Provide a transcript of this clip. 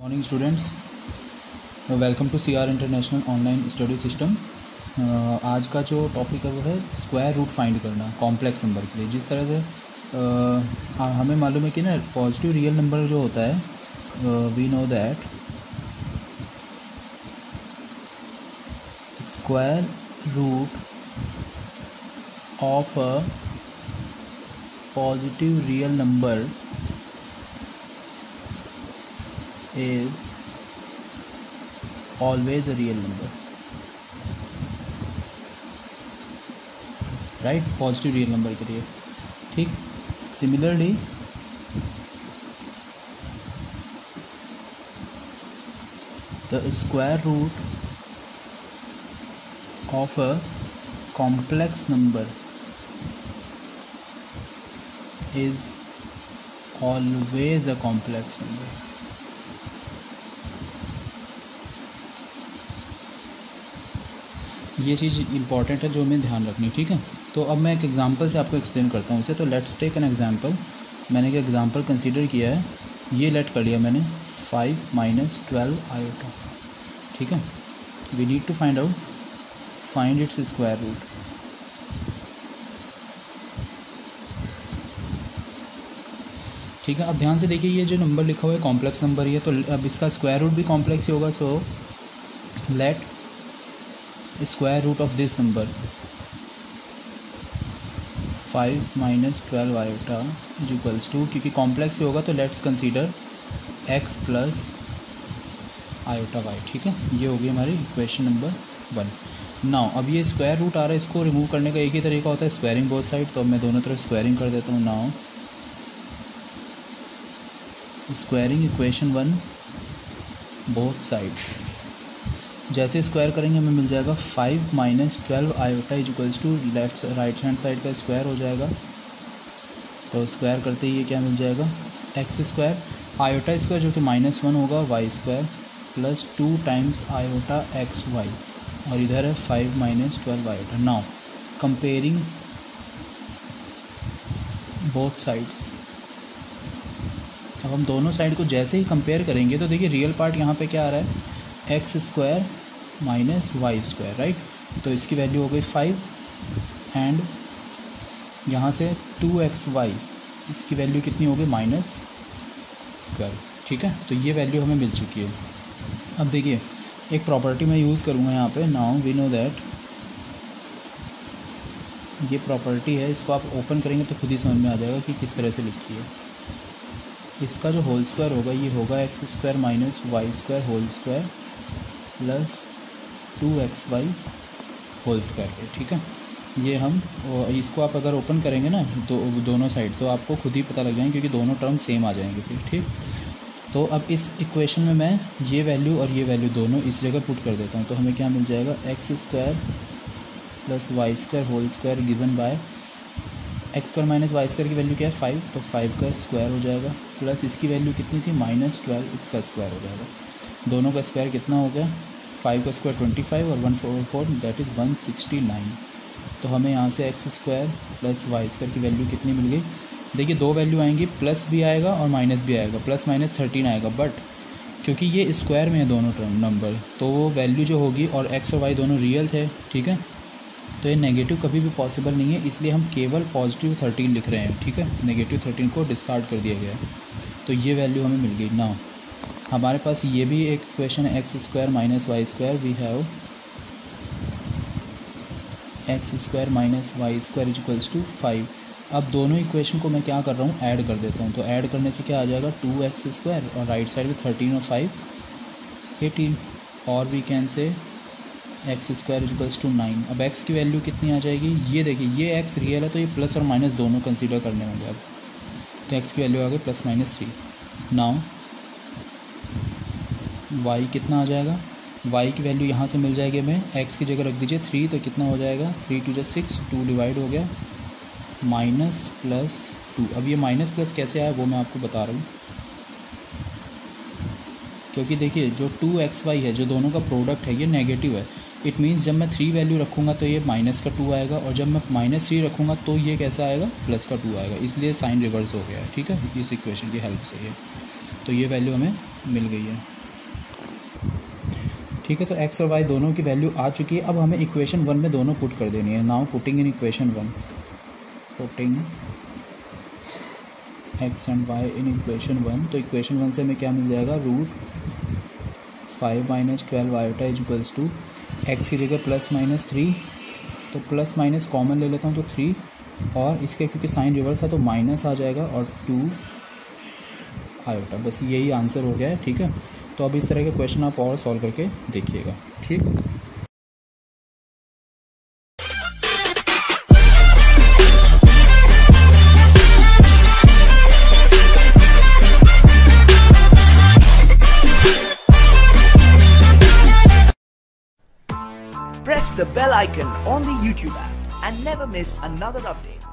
Morning students welcome to C R international online study system आज का जो topic है वो है स्क्वायर रूट फाइंड करना कॉम्प्लेक्स नंबर के लिए। जिस तरह से uh, हमें मालूम है कि ना पॉजिटिव रियल नंबर जो होता है we know that square root of a positive real number is always a real number right positive real number के लिए ठीक similarly the square root of a complex number is always a complex number ये चीज़ important है जो हमें ध्यान रखनी ठीक है? तो अब मैं एक एग्जांपल से आपको एक्सप्लेन करता हूँ इसे। तो लेट्स टेक एन एग्जांपल मैंने एक एग्जांपल कंसीडर किया है। ये लेट कर लिया मैंने। फाइव माइनस ट्वेल्व आयोटा ठीक है? We need to find out find its square root ठीक है, अब ध्यान से देखिए, ये जो नंबर लिखा हुआ है कॉम्प्लेक्स नंबर ही है तो अब इसका स्क्वायर रूट भी कॉम्प्लेक्स ही होगा so let square root of this number five minus twelve iota is equals to क्योंकि कॉम्प्लेक्स ही होगा तो let's consider X plus iota Y ठीक है? ये होगी हमारी इक्वेशन नंबर वन नाउ अब ये स्क्वायर रूट आ रहा है, इसको रिमूव करने का एक ही तरीका होता है स्क्वायरिंग बोथ साइड तो अब मैं दोनों तरफ़ स्क्वायरिंग कर देता हूँ now squaring equation one both sides जैसे स्क्वायर करेंगे, हमें मिल जाएगा five minus twelve iota is equals to left right hand side का स्क्वायर हो जाएगा। तो स्क्वायर करते ही ये क्या मिल जाएगा? एक्स स्क्वायर आयोटा स्क्वायर जो कि माइनस वन होगा Y square plus two times iota X Y और इधर है five minus twelve iota now comparing both sides अब हम दोनों साइड को जैसे ही कंपेयर करेंगे तो देखिए रियल पार्ट यहाँ पे क्या आ रहा है? X square minus Y square right तो इसकी वैल्यू हो गई फाइव एंड यहाँ से टू एक्स वाई इसकी वैल्यू कितनी हो गई? माइनस ट्वेल्व ठीक है? तो ये वैल्यू हमें मिल चुकी है। अब देखिए, एक प्रॉपर्टी मैं यूज़ करूँगा यहाँ पे। नाउ वी नो दैट ये प्रॉपर्टी है, इसको आप ओपन करेंगे तो खुद ही समझ में आ जाएगा कि किस तरह से लिखी है। इसका जो होल स्क्वायर होगा, ये होगा X square minus Y square whole square plus two X Y whole square पे ठीक है? ये हम इसको आप अगर ओपन करेंगे ना दो दोनों साइड तो आपको खुद ही पता लग जाएँगे, क्योंकि दोनों टर्म सेम आ जाएँगे फिर, ठीक? तो अब इस इक्वेशन में मैं ये वैल्यू और ये वैल्यू दोनों इस जगह पुट कर देता हूँ तो हमें क्या मिल जाएगा? X square plus Y square whole square given by X square minus Y square की वैल्यू क्या है? फाइव तो फाइव का स्क्वायर हो जाएगा, प्लस इसकी वैल्यू कितनी थी? माइनस ट्वेल्व इसका स्क्वायर हो जाएगा। दोनों का स्क्वायर कितना हो गया? फाइव का स्क्वायर ट्वेंटी फाइव और one four four that is one sixty nine तो हमें यहाँ से X square plus Y square की वैल्यू कितनी मिल गई? देखिए, दो वैल्यू आएँगी प्लस भी आएगा और माइनस भी आएगा प्लस माइनस थर्टीन आएगा बट क्योंकि ये स्क्वायर में है दोनों टर्म नंबर तो वो वैल्यू जो होगी और एक्स और वाई दोनों रियल थे, ठीक है? तो ये नेगेटिव कभी भी पॉसिबल नहीं है, इसलिए हम केवल पॉजिटिव थर्टीन लिख रहे हैं, ठीक है? नेगेटिव थर्टीन को डिस्कार्ड कर दिया गया तो ये वैल्यू हमें मिल गई। ना हमारे पास ये भी एक क्वेश्चन है X square minus Y square we have X square minus Y square equals to five अब दोनों इक्वेशन को मैं क्या कर रहा हूँ? ऐड कर देता हूँ। तो ऐड करने से क्या आ जाएगा? टू एक्स स्क्वायर और राइट साइड में थर्टीन और फाइव एटीन और we can say X square equals to nine अब एक्स की वैल्यू कितनी आ जाएगी? ये देखिए, ये एक्स रियल है तो ये प्लस और माइनस दोनों कंसिडर करने होंगे अब। तो एक्स की वैल्यू आ गई plus minus three now Y कितना आ जाएगा? वाई की वैल्यू यहाँ से मिल जाएगी हमें एक्स की जगह रख दीजिए थ्री तो कितना हो जाएगा? थ्री टू जो सिक्स टू डिवाइड हो गया माइनस प्लस टू अब ये माइनस प्लस कैसे आया, वो मैं आपको बता रहा हूँ। क्योंकि देखिए, जो टू एक्स वाई है, जो दोनों का प्रोडक्ट है, ये नेगेटिव है। इट मीन्स जब मैं थ्री वैल्यू रखूँगा तो ये माइनस का टू आएगा, और जब मैं माइनस थ्री रखूँगा तो ये कैसा आएगा? प्लस का टू आएगा। इसलिए साइन रिवर्स हो गया है, ठीक है? इस इक्वेशन की हेल्प से ये। तो ये वैल्यू हमें मिल गई है। ठीक है तो एक्स और वाई दोनों की वैल्यू आ चुकी है। अब हमें इक्वेशन वन में दोनों पुट कर देनी है। Now putting in equation one putting X and Y in equation one तो इक्वेशन वन से हमें क्या मिल जाएगा? Root five minus twelve iota is equals to X की जगह प्लस माइनस थ्री तो प्लस माइनस कॉमन ले लेता हूँ तो थ्री और इसके क्योंकि साइन रिवर्स है तो माइनस आ जाएगा और टू आयोटा बस यही आंसर हो गया है, ठीक है? तो अब इस तरह के क्वेश्चन आप और सॉल्व करके देखिएगा ठीक Press the bell icon on the YouTube app and never miss another update.